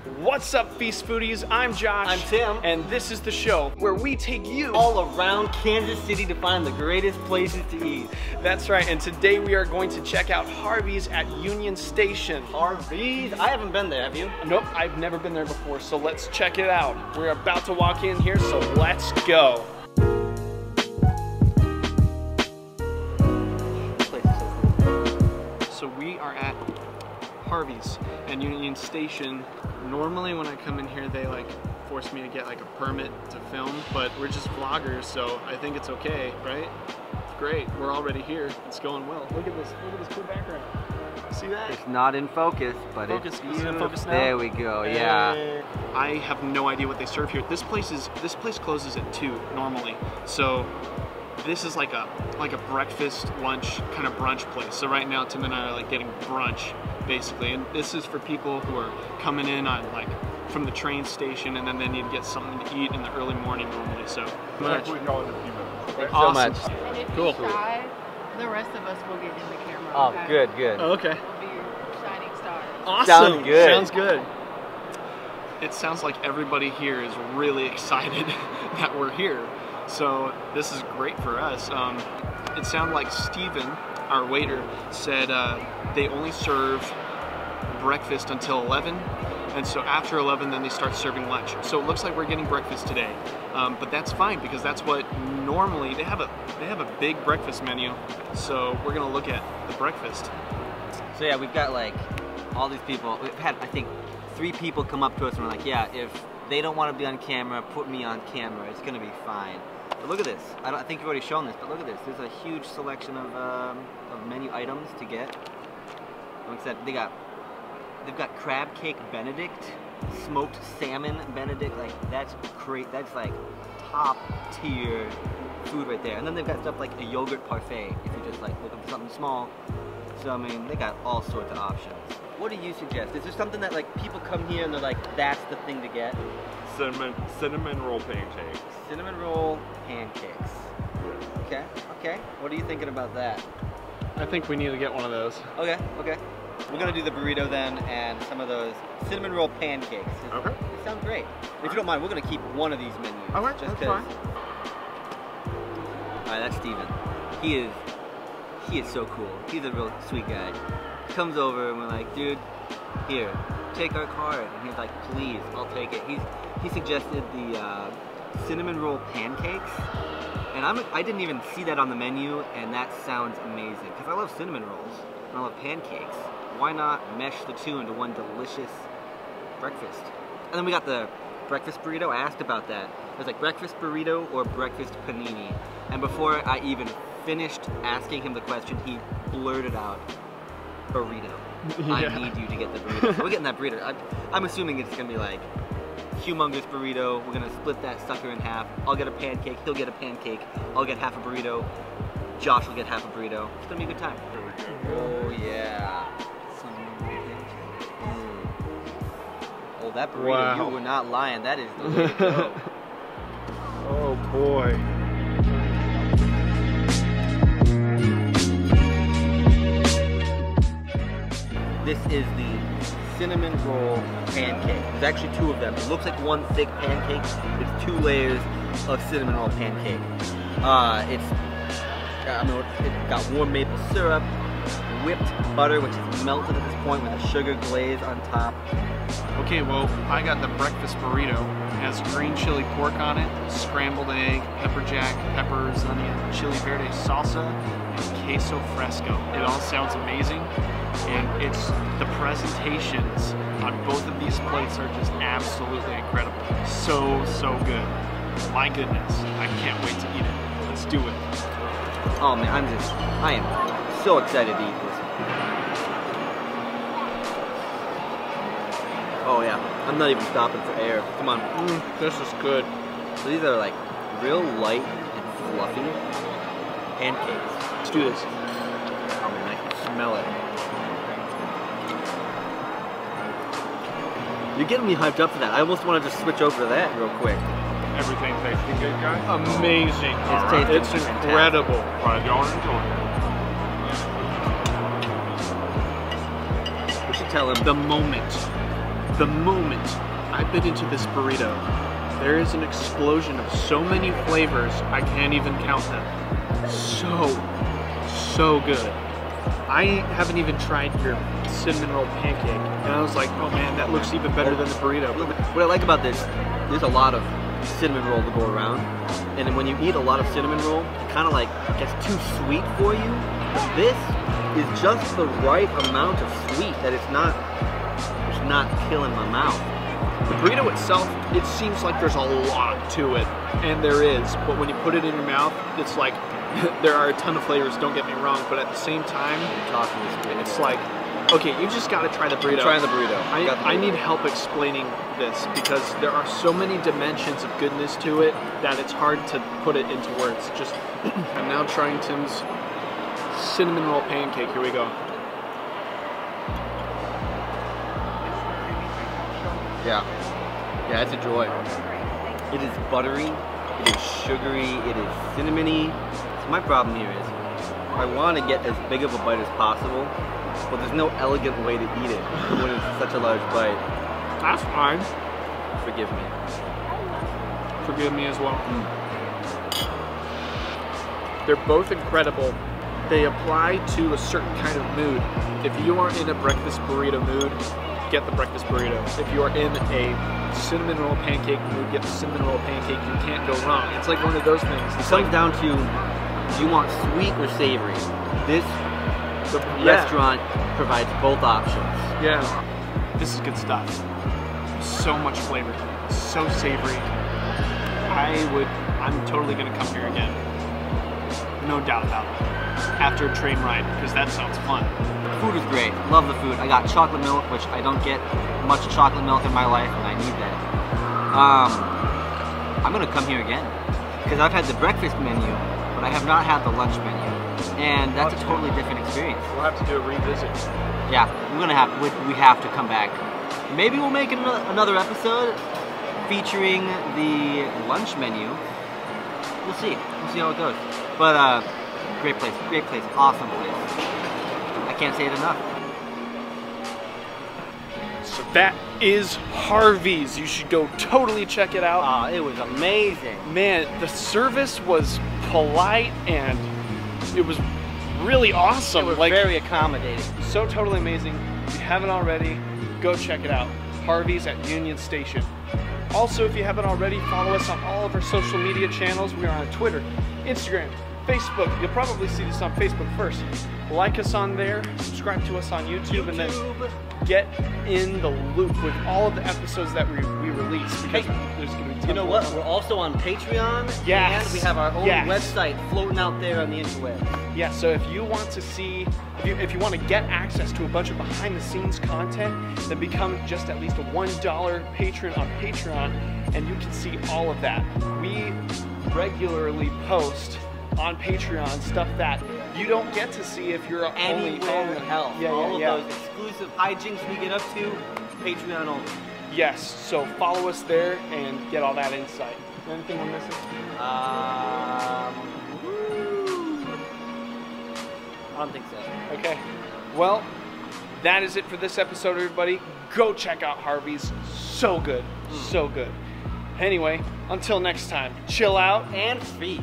What's up, Feast Foodies? I'm Josh. I'm Tim. And this is the show where we take you all around Kansas City to find the greatest places to eat. That's right, and today we are going to check out Harvey's at Union Station. Harvey's? I haven't been there, have you? Nope, I've never been there before, so let's check it out. We're about to walk in here, so let's go. So we are at Harvey's and Union Station. Normally when I come in here, they like force me to get like a permit to film, but we're just vloggers, so I think it's okay, right? Great, we're already here. It's going well. Look at this, look at this cool background. See that? It's not in focus, but focus. it's beautiful. focus now? There we go, yeah. I have no idea what they serve here. This place is this place closes at two normally. So this is like a like a breakfast, lunch, kind of brunch place. So right now Tim and I are like getting brunch basically. And this is for people who are coming in on like from the train station and then they need to get something to eat in the early morning normally. So much. Thanks awesome. so much. And if Cool. you shy, the rest of us will get in the camera. Oh, okay? good, good. Oh, okay. We'll be your shining stars. Awesome. Sounds good. Sounds good. It sounds like everybody here is really excited that we're here. So this is great for us. Um, it sounded like Steven, our waiter, said uh, they only serve breakfast until 11. And so after 11, then they start serving lunch. So it looks like we're getting breakfast today, um, but that's fine because that's what normally they have a they have a big breakfast menu. So we're gonna look at the breakfast. So yeah, we've got like all these people. We've had, I think, three people come up to us and we're like, yeah, if they don't want to be on camera, put me on camera. It's gonna be fine. But look at this. I, don't, I think you've already shown this, but look at this. There's a huge selection of, um, of menu items to get. Like I said, they got they've got crab cake Benedict, smoked salmon Benedict. Like that's great. That's like top tier food right there. And then they've got stuff like a yogurt parfait if you're just like looking for something small. So I mean, they got all sorts of options. What do you suggest? Is there something that like people come here and they're like, that's the thing to get? Cinnamon cinnamon roll pancakes. Cinnamon roll pancakes. Okay, okay. What are you thinking about that? I think we need to get one of those. Okay, okay. We're gonna do the burrito then and some of those cinnamon roll pancakes. Okay. They sound great. If you don't mind, we're gonna keep one of these menus. Okay, just that's 'cause- fine. Alright, that's Steven. He is he is so cool. He's a real sweet guy. He comes over and we're like, dude, here, take our card. And he's like, please, I'll take it. He's he suggested the uh, cinnamon roll pancakes. And I'm, I didn't even see that on the menu, and that sounds amazing. Because I love cinnamon rolls, and I love pancakes. Why not mesh the two into one delicious breakfast? And then we got the breakfast burrito. I asked about that. It was like breakfast burrito or breakfast panini. And before I even finished asking him the question, he blurted out, burrito. I need you to get the burrito. So we're getting that burrito. I, I'm assuming it's gonna be like humongous burrito. We're gonna split that sucker in half. I'll get a pancake. He'll get a pancake. I'll get half a burrito. Josh will get half a burrito. It's gonna be a good time. There go. Oh yeah. That burrito. Wow. You were not lying. That is the way to go. Oh boy. This is the cinnamon roll pancake. There's actually two of them. It looks like one thick pancake. It's two layers of cinnamon roll pancake. Uh, it's I mean, it's got warm maple syrup, whipped butter, which is melted at this point with a sugar glaze on top. Okay, well, I got the breakfast burrito. It has green chili pork on it, scrambled egg, pepper jack, peppers, onion, chili verde salsa, and queso fresco. It all sounds amazing, and it's the presentations on both of these plates are just absolutely incredible. So, so good. My goodness, I can't wait to eat it. Let's do it. Oh man, I'm just, I am so excited to eat this. Oh yeah, I'm not even stopping for air. Come on. Mm, this is good. So these are like real light and fluffy pancakes. Let's do this. Oh man, I can smell it. You're getting me hyped up for that. I almost want to just switch over to that real quick. Everything tasting good, guys? Amazing. It's tasting It's incredible. Glad y'all enjoying it. We should tell him The moment The moment I bit into this burrito, there is an explosion of so many flavors, I can't even count them. So, so good. I haven't even tried your cinnamon roll pancake, and I was like, oh man, that looks even better than the burrito. What I like about this, there's a lot of cinnamon roll to go around, and when you eat a lot of cinnamon roll, it kind of like gets too sweet for you. This is just the right amount of sweet that it's not, it's not killing my mouth. The burrito itself, it seems like there's a lot to it, and there is. But when you put it in your mouth, it's like there are a ton of flavors. Don't get me wrong, but at the same time, You're talking this it's like, okay, you just got to try the burrito. trying the burrito. I, the I need help explaining this because there are so many dimensions of goodness to it that it's hard to put it into words. Just I'm now trying Tim's cinnamon roll pancake. Here we go. Yeah. Yeah, it's a joy. It is buttery, it is sugary, it is cinnamony. So my problem here is I want to get as big of a bite as possible, but there's no elegant way to eat it when it's such a large bite. That's fine. Forgive me. Forgive me as well. Mm. They're both incredible. They apply to a certain kind of mood. If you are in a breakfast burrito mood, get the breakfast burrito. If you are in a cinnamon roll pancake mood, get the cinnamon roll pancake. You can't go wrong. It's like one of those things. It It's comes like down to do you want sweet or savory? This the yeah, restaurant provides both options. Yeah. This is good stuff. So much flavor. So savory. I would. I'm totally gonna come here again. No doubt about it. After a train ride, because that sounds fun. Food is great. Love the food. I got chocolate milk, which I don't get much chocolate milk in my life, and I need that. Um, I'm gonna come here again because I've had the breakfast menu, but I have not had the lunch menu, and that's a totally different experience. We'll have to do a revisit. Yeah, we're gonna have we, we have to come back. Maybe we'll make another episode featuring the lunch menu. We'll see. We'll see how it goes. But uh, great place, great place, awesome place. I can't say it enough. So that is Harvey's. You should go totally check it out. Ah, it was amazing. Man, the service was polite and it was really awesome. It was like very accommodating. so totally amazing. If you haven't already, go check it out. Harvey's at Union Station. Also, if you haven't already, follow us on all of our social media channels. We are on Twitter, Instagram, Facebook. You'll probably see this on Facebook first. Like us on there, subscribe to us on YouTube, and then get in the loop with all of the episodes that we, we release because Hey, there's going to be You know what? more. We're also on Patreon. Yes. And we have our own Yes. website floating out there on the interweb. Yeah, so if you want to see, if you, if you want to get access to a bunch of behind the scenes content, then become just at least a $1 patron on Patreon and you can see all of that. We regularly post on Patreon stuff that you don't get to see if you're only Anywhere only- hell. Yeah, All yeah, of yeah. those exclusive hijinks we get up to, Patreon only. Yes, so follow us there and get all that insight. Anything we're missing? Um. I don't think so. Okay. Well, that is it for this episode, everybody. Go check out Harvey's. So good. So good. Anyway, until next time, chill out And feast.